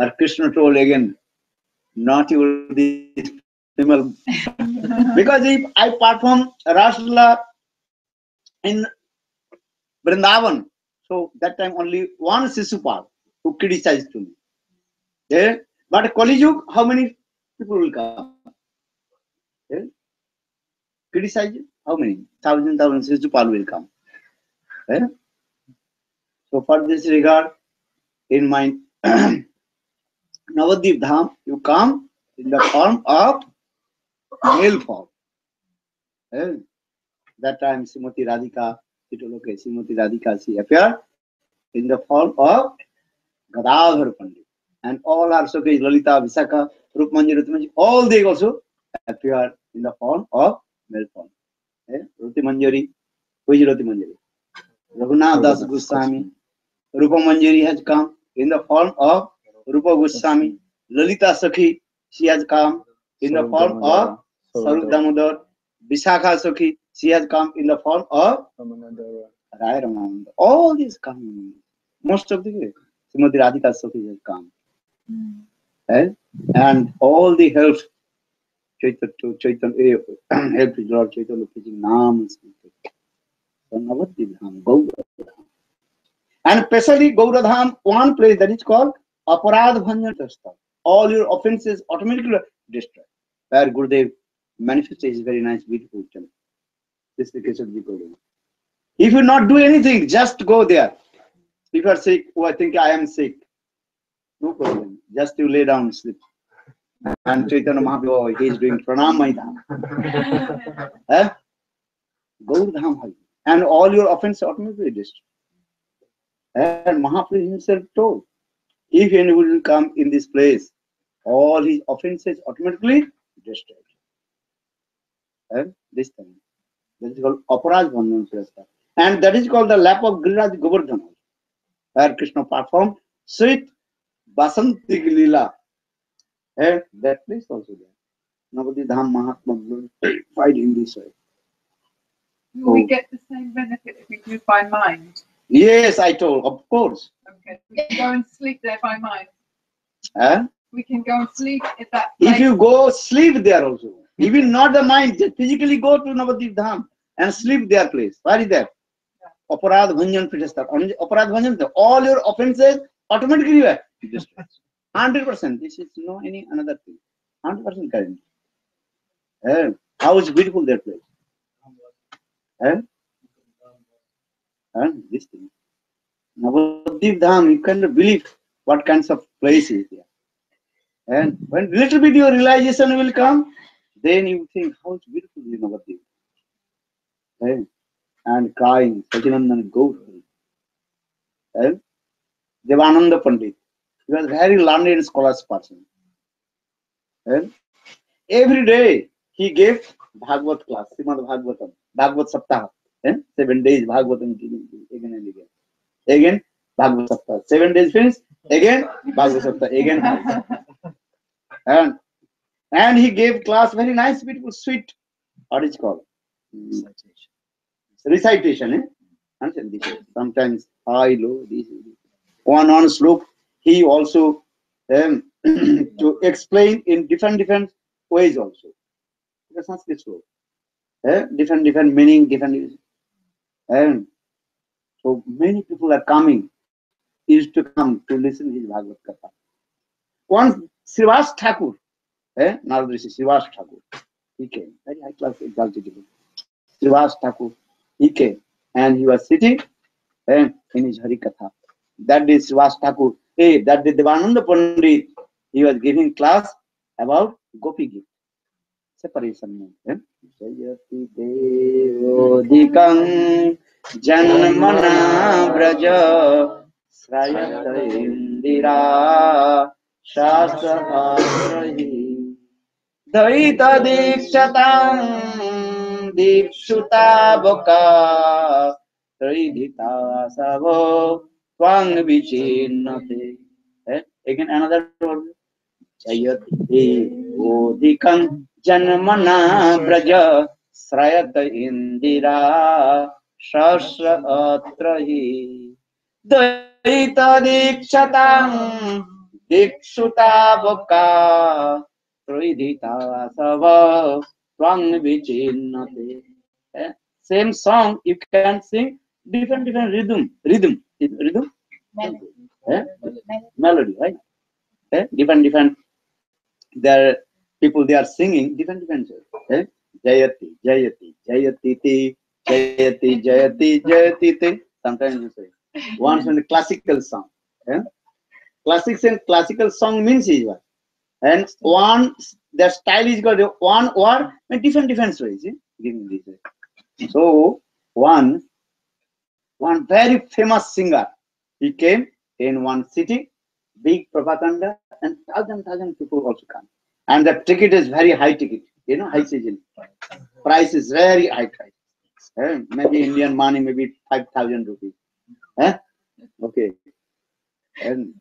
But Krishna told again, not you this female. because if I perform Rasla in Vrindavan, so that time only one Sisupal who criticized to me. Yeah? But Kali Yuga, how many people will come? Yeah? Criticize you? How many? Thousand, thousand Sisupal will come. Yeah? So for this regard, in my Navadip Dham, you come in the form of male form. That time Srimati Radhika, okay, Srimati Radhika, she appeared in the form of Gadadhar Pandit. And all are so Lalita, Visakha, Rupmanji, Rutimanji, all they also appear in the form of male form. Eh? Ruti Manjari, who is Ruti Manjari? Raghunath Das Goswami, Rupa Manjari has come in the form of रूप गोस्वामी ललिता सखी Ciaz काम in the form of स्वरूप Damodar. Vishakha sakhi she's came in the form of Rai Ramananda. All this come most of the Shrimati Radhika sakhi she's came and all the help Chaitanya Chaitanya help Lord Chaitanya fizzing nam Navadvip and specially Gaurav one place that is called Aparad Bhanjan. All your offenses automatically destroyed. Where Gurudev manifests his very nice, beautiful channel. This is the case of the Gauradham. If you not do anything, just go there. If you are sick, oh, I think I am sick. No problem. Just you lay down and sleep. And Chaitanya Mahaprabhu, he is doing pranam Maidam. eh? Gaurdham Hari. And all your offenses automatically destroyed. And Mahaprabhu himself told, if anyone will come in this place, all his offenses automatically destroyed. And this time, that is called Aparaj Bandhan Srastha. And that is called the lap of Giriraj Govardhan, where Krishna performed sweet Basanti Lila. And that place also there. Navadi Dham Mahatma glorified in this way. Will we get the same benefit if we do by mind? Yes, I told, of course. Okay. We can go and sleep there by mind. Eh? We can go and sleep at that If you go sleep there also, even not the mind, just physically go to Navadip Dham and sleep there place. Where is that? Aparad Bhanjan Pitastha. Aparad Bhanjan, all your offenses automatically you are 100%. This is no any another thing. 100% current. Eh? How is beautiful that place? Eh? And this thing. Navadip Dham, you cannot believe what kinds of place is there. And when little bit your realization will come, then you think how beautiful in Navadip. Eh? And crying, Sachinandan Gaur. Eh? Devananda Pandit. He was very learned and scholars person. And Every day he gave Bhagavad class, Srimad Bhagavatam, Bhagavad Saptah. Seven days Bhagavatam again and again. Again Bhagavad. Seven days finish, again Bhagavad again And and he gave class very nice, beautiful, sweet. What is called? Mm, Recitation. Eh? Sometimes high, low. This, this. One on slope. He also um, to explain in different different ways also. Because Sanskrit slope. Eh? Different different meaning, different. And so many people are coming. Used to come to listen his Bhagavad Katha. Once Srivas Thakur, eh, Narad Srivas Thakur, he came, very high class exalted. people. Srivas Thakur, he came and he was sitting eh, in his Hari Katha. That day Srivas Thakur, eh, that day Devananda Pandit, he was giving class about Gopi gift, separation. Eh? जयति देवोऽधिकं जन्मना व्रज श्रयत इन्दिरा शासहारहि दयितदीक्षतां दीक्षुतावका त्रयिधिता सवो त्वां विचिन्नते Again, another word. Jayati Odikam जन्मना Braj श्रयत Indira Shri दैत दीक्षता दीक्षुता बुका same song you can sing different different rhythm rhythm rhythm melody different different people they are singing different different eh? jayati jayati jayati ti jayati jayati jayati ti sometimes you say once in the classical song eh? classics and classical song means is what and one the style is got one or different different ways eh? giving this way. so one one very famous singer he came in one city big propaganda and thousand thousand people also come and the ticket is very high ticket you know high season price is very high price eh? maybe indian money maybe 5000 rupees eh? okay and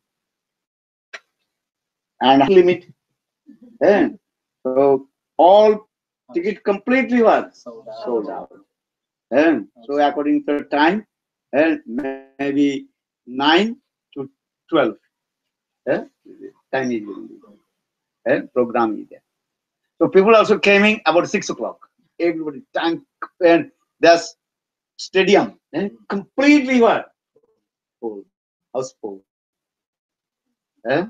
and limit eh? so all ticket completely was sold out eh? so according to time and maybe 9 to 12 eh? time is program is there so people also came in about 6 o'clock. Everybody tank and there's stadium and completely what full house full eh?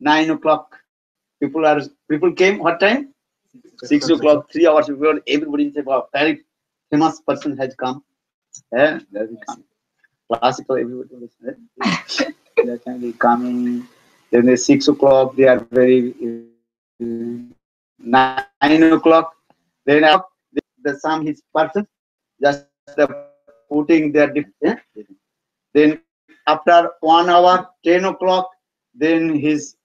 9 o'clock. People are people came what time? 6 o'clock. 3 hours before everybody say wow very famous person has come. yeah, come. Classical, everybody was that time they coming. Then they six o'clock. They are very uh, nine o'clock. Then up the, the some his person just the putting their dif- yeah? Then after one hour, ten o'clock, then his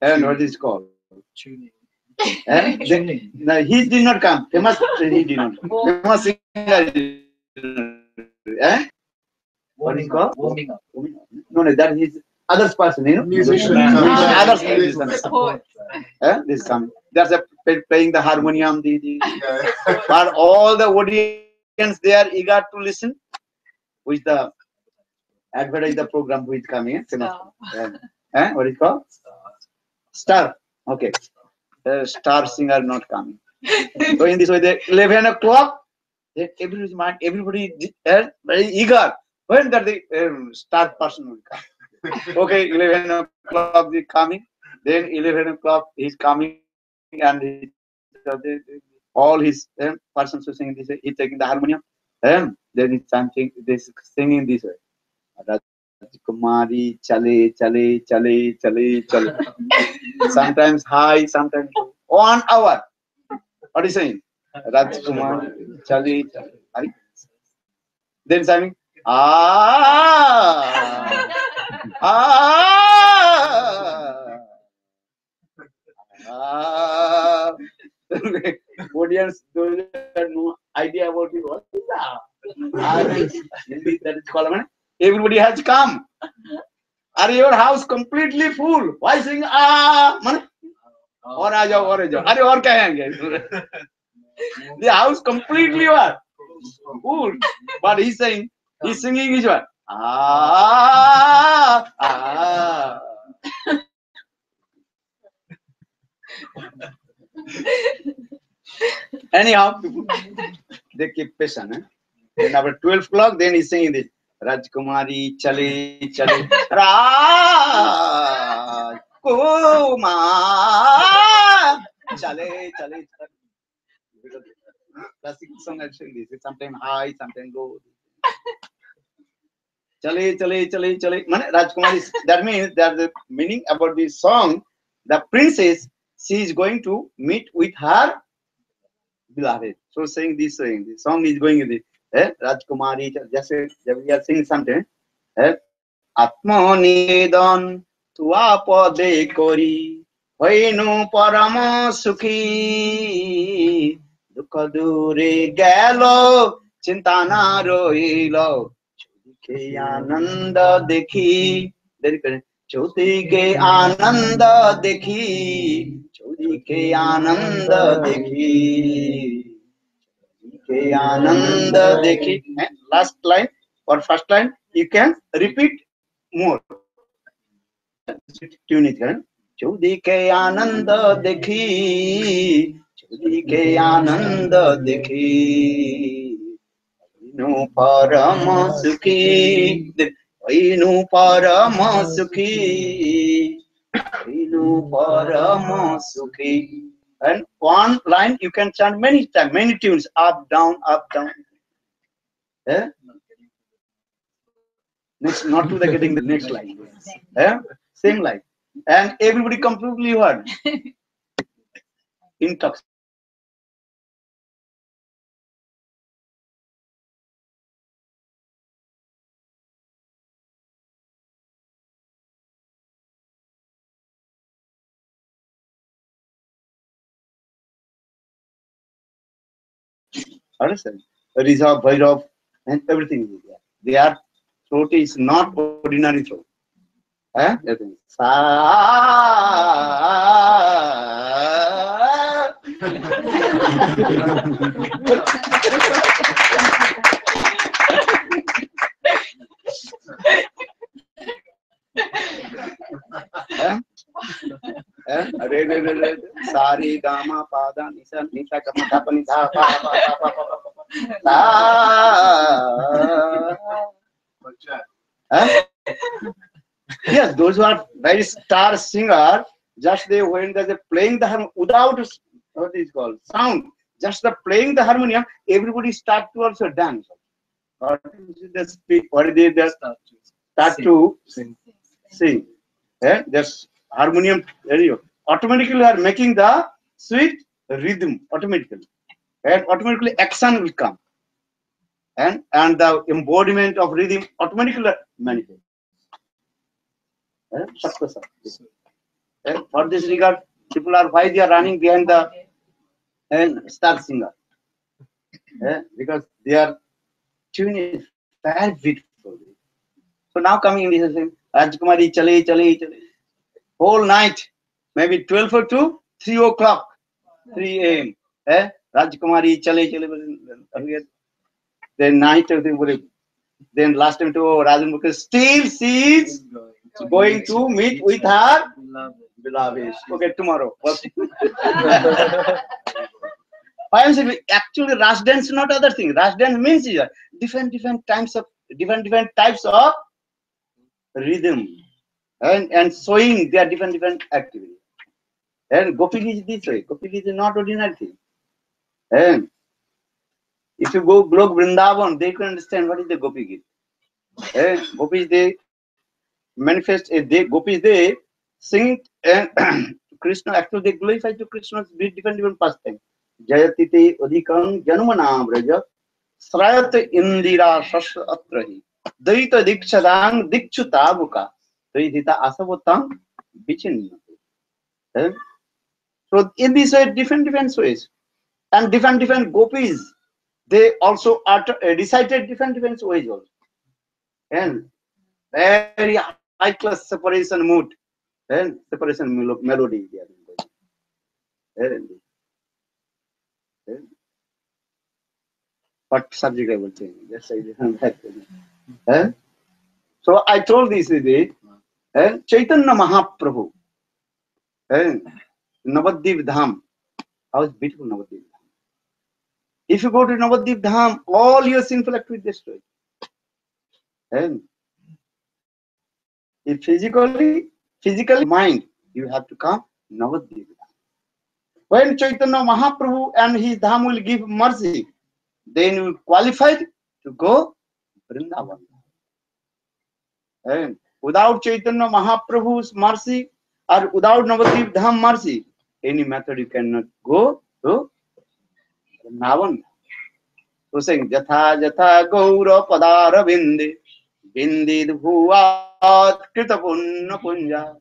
and what is called? Tuning. Eh? Then, no, he did not come. Famous he did not. come. Famous singer. did not. Eh? What is Warming called? up. Warming up. No, no, that is others person, you know. Musician. Others Musician. musician. Support. Eh? This come. There's a playing the harmonium. The, the, Yeah. but all the audience they are eager to listen. With the advertise the program who is coming. eh? Star. Eh? Eh? What is it called? Star. Okay. The star singer not coming. so in this way, the 11 o'clock, then everybody's mind, everybody is very eager. When that the um, star person will come. okay, 11 o'clock they coming. Then 11 o'clock he's coming and he, all his um, persons who singing this way, he's taking the harmonium. Um, then he's chanting, this singing this way. Kumari, chale, chale, chale, chale, chale. sometimes high, sometimes one hour. What is saying? Rajkumar, chale, chale. Then singing, ah, ah, ah. Audience, those have no idea about it. What is that? Ah, Hindi, that is called, man. Everybody has come. Are your house completely full? Why sing ah? Man, और आ जाओ और आ जाओ अरे और क्या आएंगे the house completely what full but he's saying he's singing is what ah ah anyhow they keep patient eh? then after 12 o'clock then he's singing this Rajkumari chale chale Raj Kumar chale chale chale classic song actually sometimes high sometimes low chale chale chale chale Mane Rajkumar is that means that the meaning about this song the princess she is going to meet with her beloved so saying this saying the song is going in the eh, Rajkumari just say we are singing something eh, Atmanidan Tuya পদে করি হইনু পরম সুখী দুঃখ দূরে গেল চিন্তা না রইল के आनंद देखी। देरी करें। ज्योति के आनंद देखी। ज्योति के आनंद देखी। के आनंद देखी। लास्ट लाइन और first line you can repeat more tune is करें। ज्योति के आनंद देखी। ज्योति के आनंद देखी। नु परम सुखी नु परम सुखी नु परम सुखी and one line you can chant many times many tunes up down up down eh? next not to the getting the next line eh? same line and everybody completely what intox Understand? Reserve, Bhairav, and everything is there. Their throat is not ordinary throat. Eh? Everything. Eh? అరే sorry గామ పాద నిస నిస గమ తప నిస yes those who are very star singer just they when they're playing the harmonium without what is called sound just the playing the harmonium everybody start to also dance. Or they speak or they start to sing, sing. sing. Yeah? just harmonium. Go. automatically are making the sweet rhythm automatically, and automatically action will come and and the embodiment of rhythm automatically manifest. Eh. Eh, For this regard, people are why they are running behind the and star singer. Eh, Because their tune is very beautiful. So now coming in this Rajkumari chale chale chale. Whole night, maybe 12 or 2, 3 o'clock, 3 a.m. Eh? Rajkumari chale chale. Then night then last time to Rajan still she is going to meet with her beloved. Okay, tomorrow. Actually Ras dance not other thing. Ras dance means different different types of different different types of rhythm and and showing their different different activity. And Gopi is this way. Gopi is not ordinary thing. And if you go Golok Vrindavan, they can understand what is the Gopi Git. And Gopis eh, they manifest a they Gopis they sing eh, and Krishna actually they glorify to Krishna's different different pastime. Jayati te adhikam janmana braja srayat indira shasra atrahi daita dikshadang dikchuta buka daitita asavotam vichinnati. Eh? So in this way, different different ways, and different different gopis, they also utter, uh, recited different different ways also, and very high class separation mood and separation melo- melody. they are subject I will change? I didn't. Eh? So I told this is it. है चैतन्य महाप्रभु है Navadvip dham beautiful Navadvip dham if you go to Navadvip dham all your simple physically physical mind you have to come Navadvip when chaitanya mahaprabhu and his dham will give mercy then you qualified to go vrindavan and without Chaitanya Mahaprabhu's mercy or without Navadip Dham mercy, any method you cannot go to Vrindavan. So saying, Jatha Jatha Gaura Padara Bindi, Bindid Bhuvat Krita Punna Punja,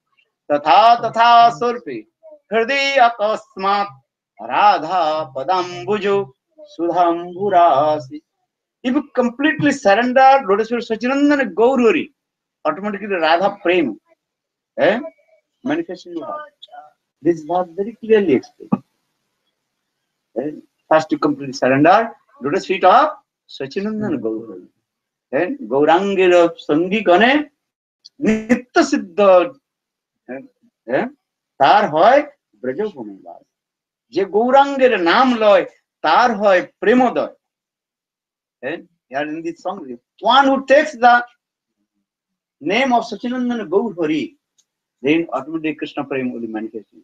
तथा तथा सुर्पि हृदय अकस्मात् Radha पदाम्बुजो सुधाम्बुरासि If you completely surrender Lotus Feet Sachinandana Gaururi, automatically Radha Prem eh, manifest in your heart. This is what very clearly explained. Eh, First you completely surrender Lotus Feet of Sachinandana Gaururi. Eh, গৌরাঙ্গের সঙ্গী গণে নিত্য সিদ্ধ eh, তার হয় ব্রজভূমি বাস যে গৌরাঙ্গের নাম লয় তার হয় প্রেমোদয় And here in this song, one who takes the name of Sachinandana Gaur Hari, then automatically Krishna Prem will be manifesting.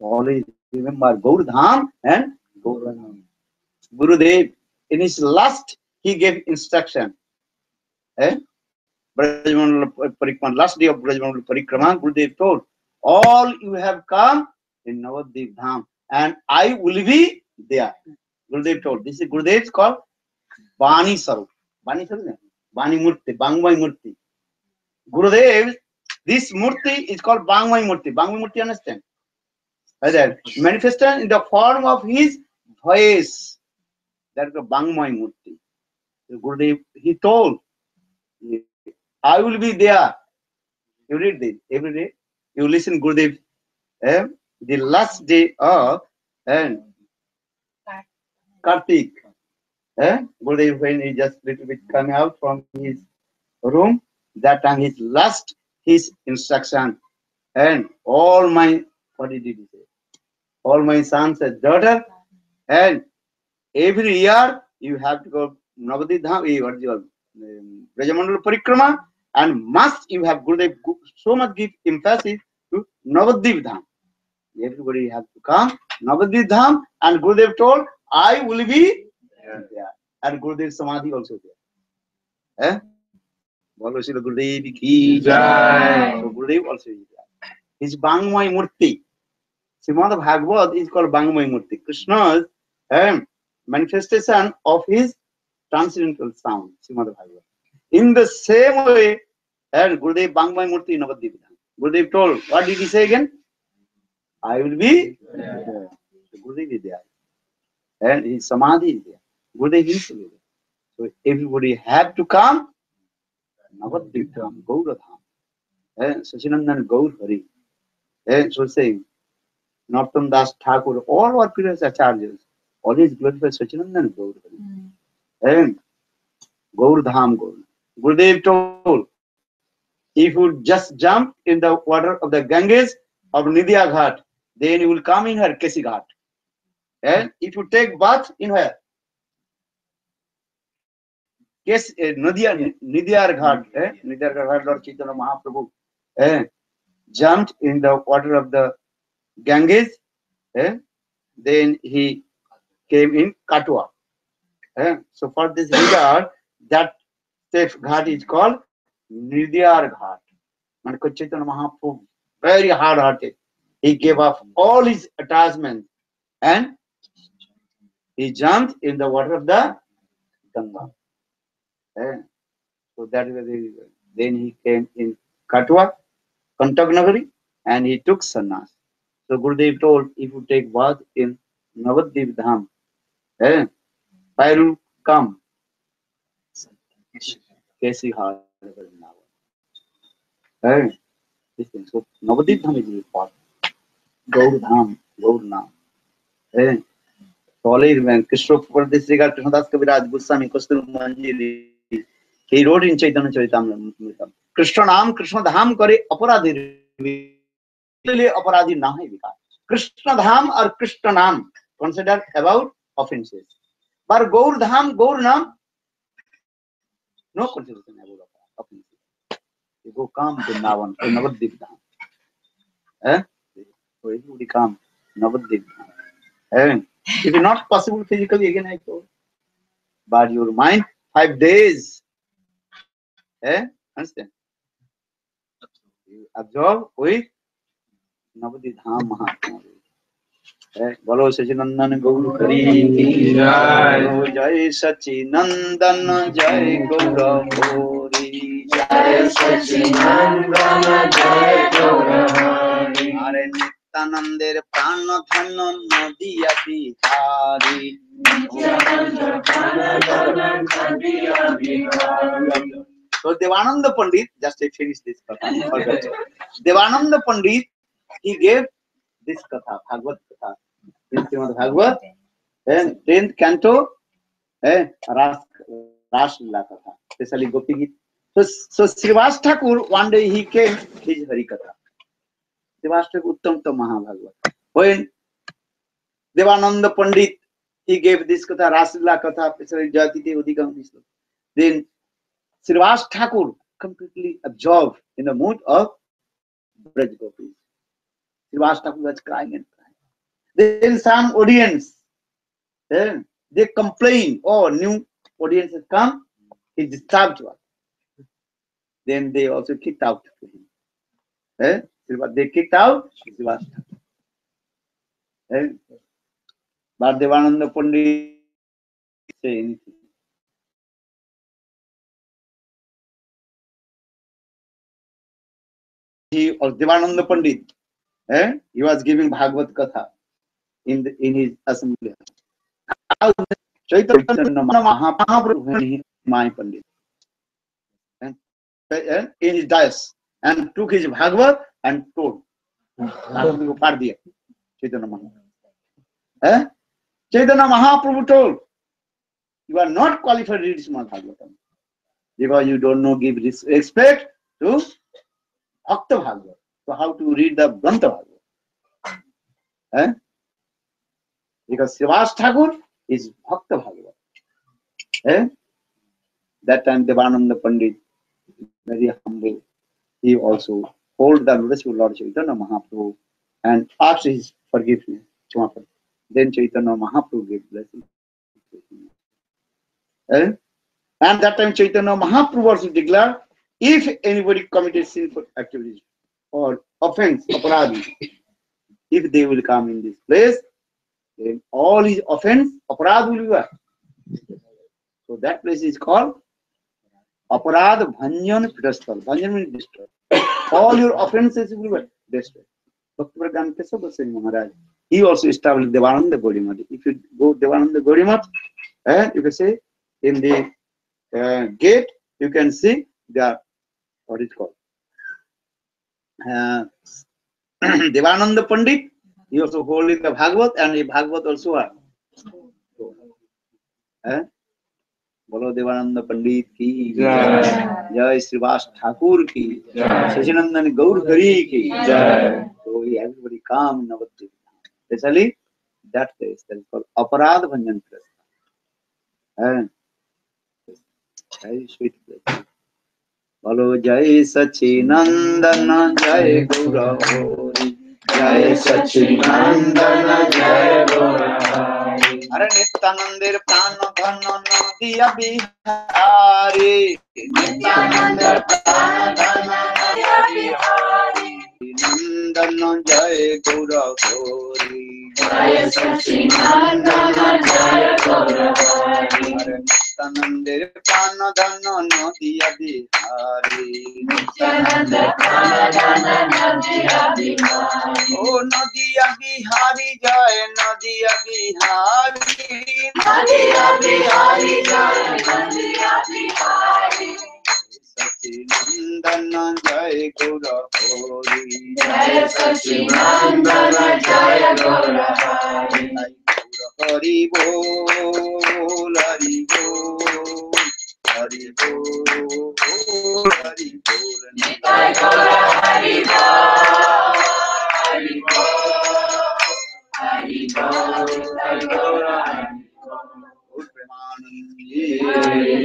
Always remember Gaur Dham and Gaur Dham. Gurudev, in his last, he gave instruction. Eh? Parikrama, last day of Brajmandala Parikrama, Gurudev told, all you have come in Navadvip Dham, and I will be there. Gurudev told. This is Gurudev's called Bani Sarup. Bani Sarup? Bani Murti, Bangwai Murti. Gurudev, this Murti is called Bangwai Murti. Bangwai Murti, understand? That manifested in the form of his voice. That is the Bangwai Murti. Gurudev, he told, I will be there. You read this every day. You listen Gurudev. Eh? The last day of and Kartik. Eh? Gurudev, when he just little bit come out from his room, that time he lost his instruction. And all my what did he say? All my sons and daughter, and every year you have to go Navadip Dham, um, Parikrama, and must you have Gurudev so much give emphasis to Navadip Dham. Everybody has to come Navadip Dham, and Gurudev told, I will be there. And Gurudev Samadhi also there. Eh? Bolo Srila Gurudev ki Jai. So Gurudev also is there. His Bangmai Murti. Srimad Bhagavad is called Bangmai Murti. Krishna's um, manifestation of his transcendental sound. Srimad Bhagavad. In the same way, and Gurudev Bangmai Murti Navadvip Dham. Gurudev told, what did he say again? I will be yeah. there. So Gurudev is there. And his Samadhi is there. Gurudev is. So everybody have to come. Navadvip Dham, eh, Gauradham. And Sachinandan Gaur Hari. And so saying, Narottam Das Thakur, all our previous acharyas, always glorify Sachinandan Gaur Hari. And Gaur Dham Gaur. Gurudev told, if you just jump in the water of the Ganges of Nidya Ghat, then you will come in her Kesi Ghat. And if you take bath in her, Nidya, Nidyar Ghat, eh? Nidyar Ghat, Lord Chaitanya Mahaprabhu, eh? jumped in the water of the Ganges, eh? then he came in Katwa. Eh? So for this regard, that safe ghat is called Nidyar Ghat. And Chaitanya Mahaprabhu, very hard hearted. He gave up all his attachments and he jumped in the water of the Ganga. Eh? So that is the, then he came in Katwa, Kantak Nagari, and he took sannyas. So Gurudev told, if you take bath in Navadvip Dham, eh, I will come. Kesi Har Eh? This thing. So Navadvip Dham is important. Gaur Dham, Gaur Nam. Eh? So always when Krishna for this regard, Krishnadas Kaviraj Goswami, Kostur Manjiri, wrote in in Chaitanya Krishna nam Nam Krishna करे अपराधी अपराधी ना है विकार कृष्ण धाम और कृष्ण नाम consider about offences पर गौर धाम गौर नाम नो कंसिडरेशन ये काम वृंदावन नवद्वीप धाम है काम नवद्वीप धाम है it is not possible physically again I told five days eh understand you absorb with navadvip dham mahatma बोलो सचिनंदन गौर हरि की जय। बोलो जय सचिनंदन जय गौर गौरी जय আরে নিত্যানন্দের প্রাণ ধন্য Nadia Bihari So Devananda Pandit, just I finish this katha. Devananda Pandit, he gave this katha, Bhagavad Katha. In Srimad Bhagavad, and 10th canto, eh, Ras, Ras Lila Katha, especially Gopi Gita. So, so Srivas Thakur, one day he came, his Hari Katha. Srivas Thakur Uttam to Mahabhagavad. When Devananda Pandit, he gave this Katha, Ras Lila Katha, especially Jatite Udikam Vishnu. Then Srivas Thakur completely absorbed in the mood of Braj Gopis. Srivas Thakur was crying and crying. Then some audience, then they complain, oh, new audience has come, he disturbed us. Then they also kicked out him. Eh? They kicked out Srivas Thakur. Eh? Pandit say anything. He or Devananda Pandit, eh, he was giving Bhagavad Katha in the, in his assembly. Chaitanya Maha- Mahaprabhu, my Pandit, and, and in his dais, and took his Bhagavad and told. Mahaprabhu Mahaprabhu eh? Chaitanya Mahaprabhu told, you are not qualified to read Srimad Bhagavatam because you don't know give respect to Bhakta Bhagavad. So how to read the Grantha Bhagavad? Eh? Because Srivas Thakur is Bhakta Bhagavad. Eh? That time Devananda Pandit, very humble, he also hold the lotus of Lord Chaitanya Mahaprabhu and asked his forgiveness. Then Chaitanya Mahaprabhu gave blessing. Eh? And that time Chaitanya Mahaprabhu also declared if anybody committed sinful activities or offense, aparadhi, if they will come in this place, then all his offense, aparad will be? So that place is called Aparad Bhanjan Pidastal. Bhanjan means destroy. All your offenses will be destroyed. Bhakti Prajnan Kesava Maharaj. He also established Devananda Gaudiya Math. If you go Devananda Gaudiya Math, eh, you can say in the uh, gate, you can see the what is called. Uh, Devananda Pandit, he also holding the Bhagavat, and the Bhagavat also are. Eh? बोलो देवानंद पंडित की जय श्रीवास ठाकुर की शशिनंदन गौर हरी की तो everybody काम नवती especially that is called Aparadh Bhanjan place है very sweet place बोलो, जय सचिनंदन, जय गौरव जय सचिनंदन, जय गौरव अरे नित्यानंदेर प्राण धन नदिया बिहारी। नित्यानंदेर प्राण धन नदिया बिहारी। नंदन जय गौरव गौरी जय गौरवारी। अरे धन नदिया बिहारी। ओ नदिया बिहारी जय नदिया बिहारी नदिया बिहारी जय नदिया बिहारी। सचिनंदन जय गौरवरी जय सच्चिदानंद जय गौरवारी। हरि बोल हरि बोल हरि बोल हरि बोल जय गौर हरि बोल, हरि बोल, हरि बोल, जय गौर हरि बोल। प्रेमानंदी हरि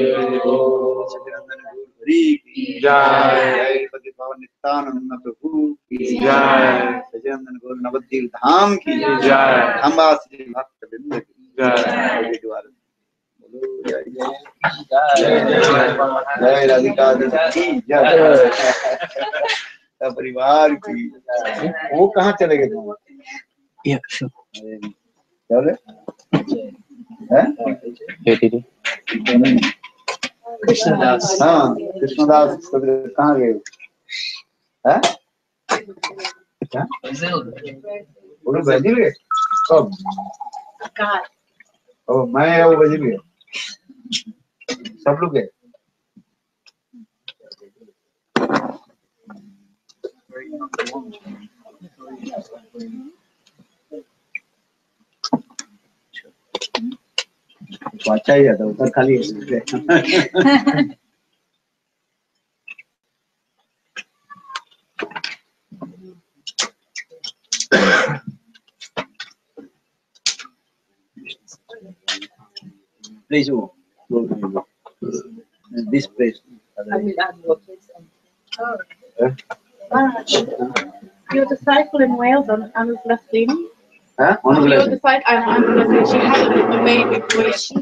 बोल। जय। जय पति पावन नित्यानंद प्रभु की जय। सचिनंदन गुरु नवद्वीप धाम की जय। खंबा श्री भक्त बिंद की जय। बोलो जय जय जय राधिका जय परिवार की वो कहाँ चले गए तुम हैं? कृष्णदास हाँ कृष्णदास कहाँ गए गए कब ओ मैं वो गए सब लोग गए तो अच्छा cuacha. Please, oh, this place. Oh. Uh, you're the cycle in Wales Anna's left wing. On the Your blessing. disciple, Anna, Anna's Lastini. She had a baby.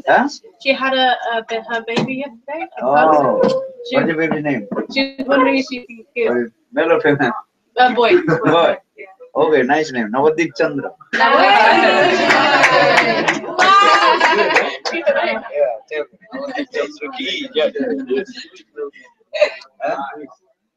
Huh? She had a, a her baby yesterday. Oh, She, what's the baby's name? she's wondering if she can give Uh, Male or female? a boy. Boy. Okay, nice name. Navadip Chandra.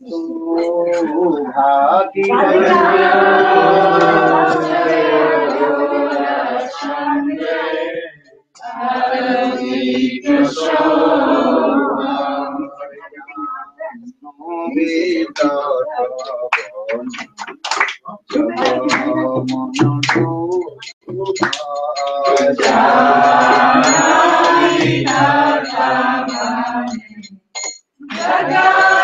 Jagannatha, Jagannatha, Jagannatha, Jagannatha, Jagannatha, Jagannatha, Jagannatha, Jagannatha, Jagannatha, Jagannatha, Jagannatha, Jagannatha, Jagannatha,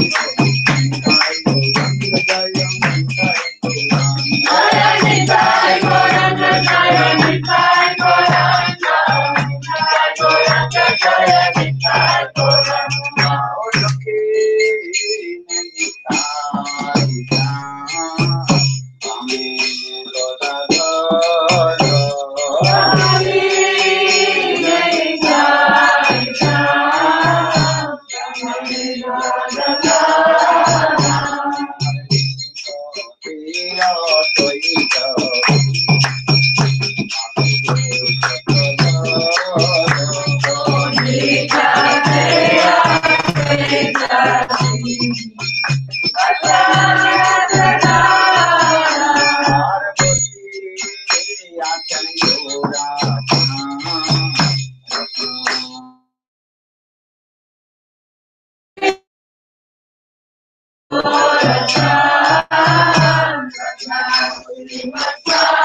Africa.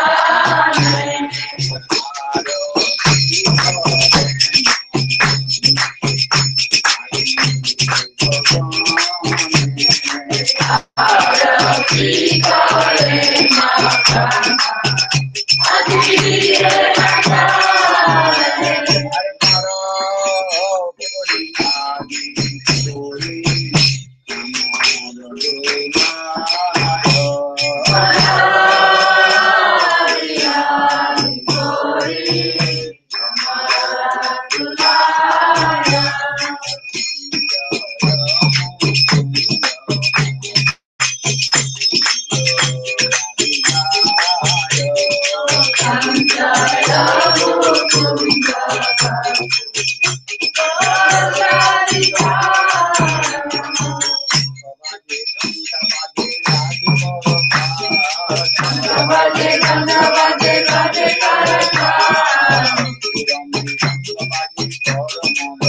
all the moment.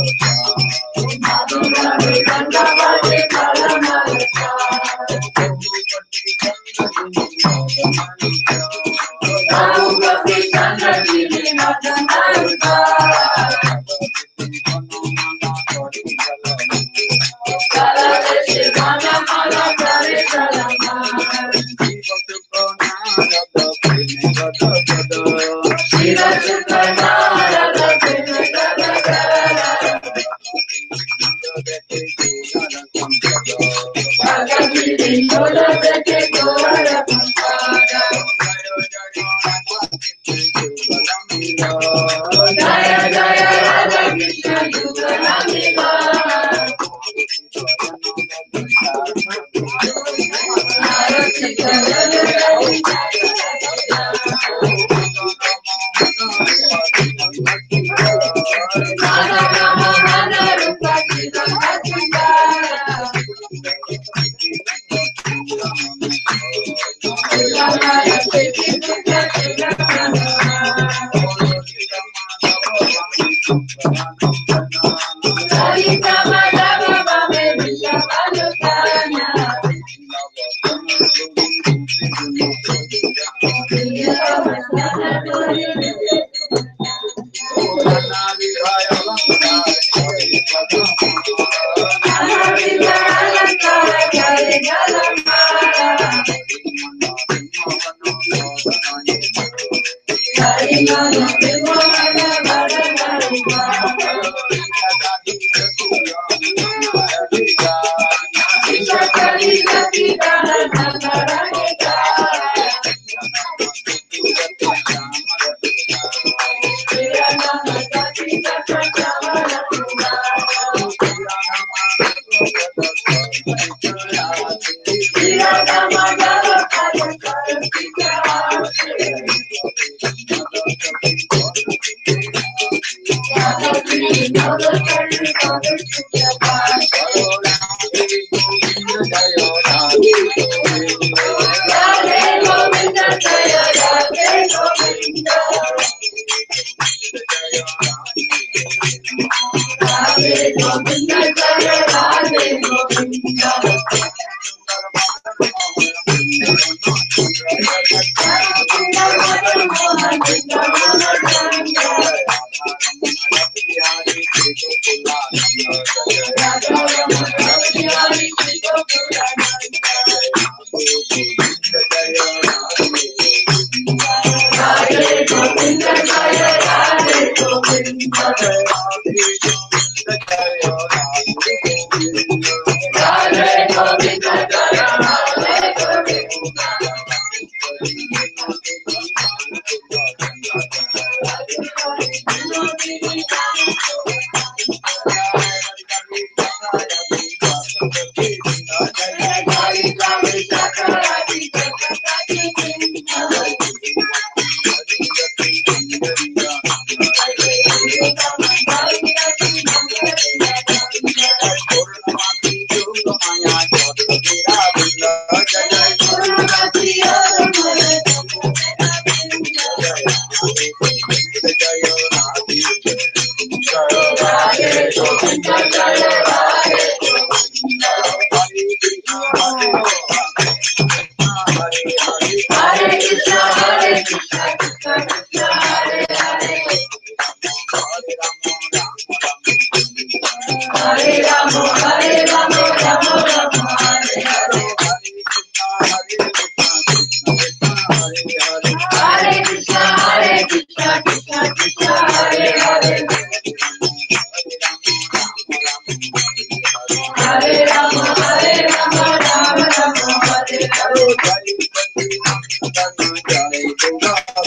Thank you. Another third, another third,